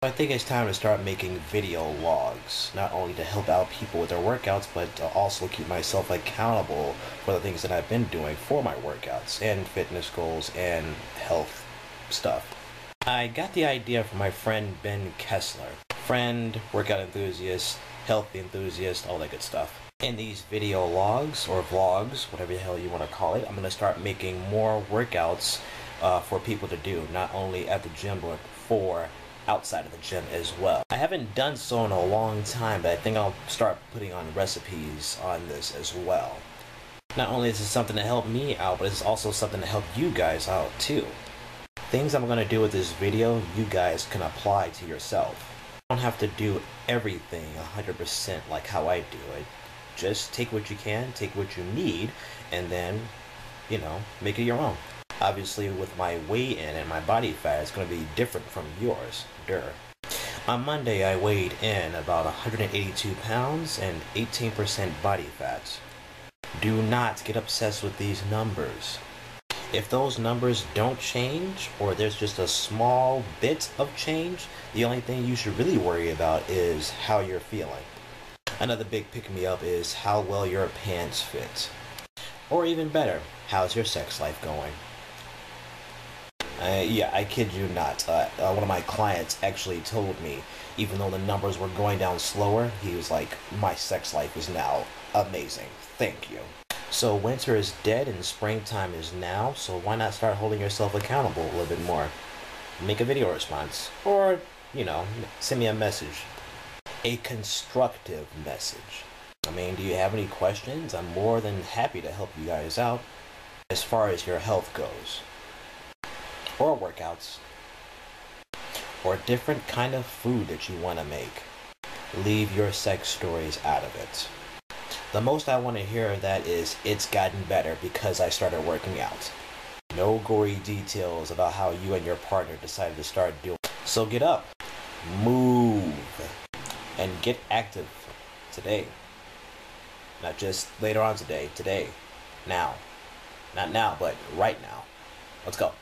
I think it's time to start making video logs, not only to help out people with their workouts, but to also keep myself accountable for the things that I've been doing for my workouts and fitness goals and health stuff. I got the idea from my friend Ben Kessler. Friend, workout enthusiast, healthy enthusiast, all that good stuff. In these video logs or vlogs, whatever the hell you want to call it, I'm going to start making more workouts uh, for people to do, not only at the gym, but for outside of the gym as well. I haven't done so in a long time, but I think I'll start putting on recipes on this as well. Not only is this something to help me out, but it's also something to help you guys out too. Things I'm going to do with this video, you guys can apply to yourself. You don't have to do everything 100% like how I do it. Just take what you can, take what you need, and then, you know, make it your own. Obviously, with my weight in and my body fat, it's going to be different from yours. Duh. On Monday, I weighed in about 182 pounds and 18% body fat. Do not get obsessed with these numbers. If those numbers don't change, or there's just a small bit of change, the only thing you should really worry about is how you're feeling. Another big pick me up is how well your pants fit. Or even better, how's your sex life going? Uh, yeah, I kid you not. Uh, uh, one of my clients actually told me, even though the numbers were going down slower, he was like, my sex life is now amazing. Thank you. So winter is dead and springtime is now, so why not start holding yourself accountable a little bit more? Make a video response. Or, you know, send me a message. A constructive message. I mean, do you have any questions? I'm more than happy to help you guys out as far as your health goes or workouts or a different kind of food that you want to make. Leave your sex stories out of it. The most I want to hear of that is it's gotten better because I started working out. No gory details about how you and your partner decided to start doing. So get up, move, and get active today. Not just later on today, today, now. Not now, but right now. Let's go.